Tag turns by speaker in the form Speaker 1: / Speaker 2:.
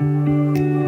Speaker 1: Música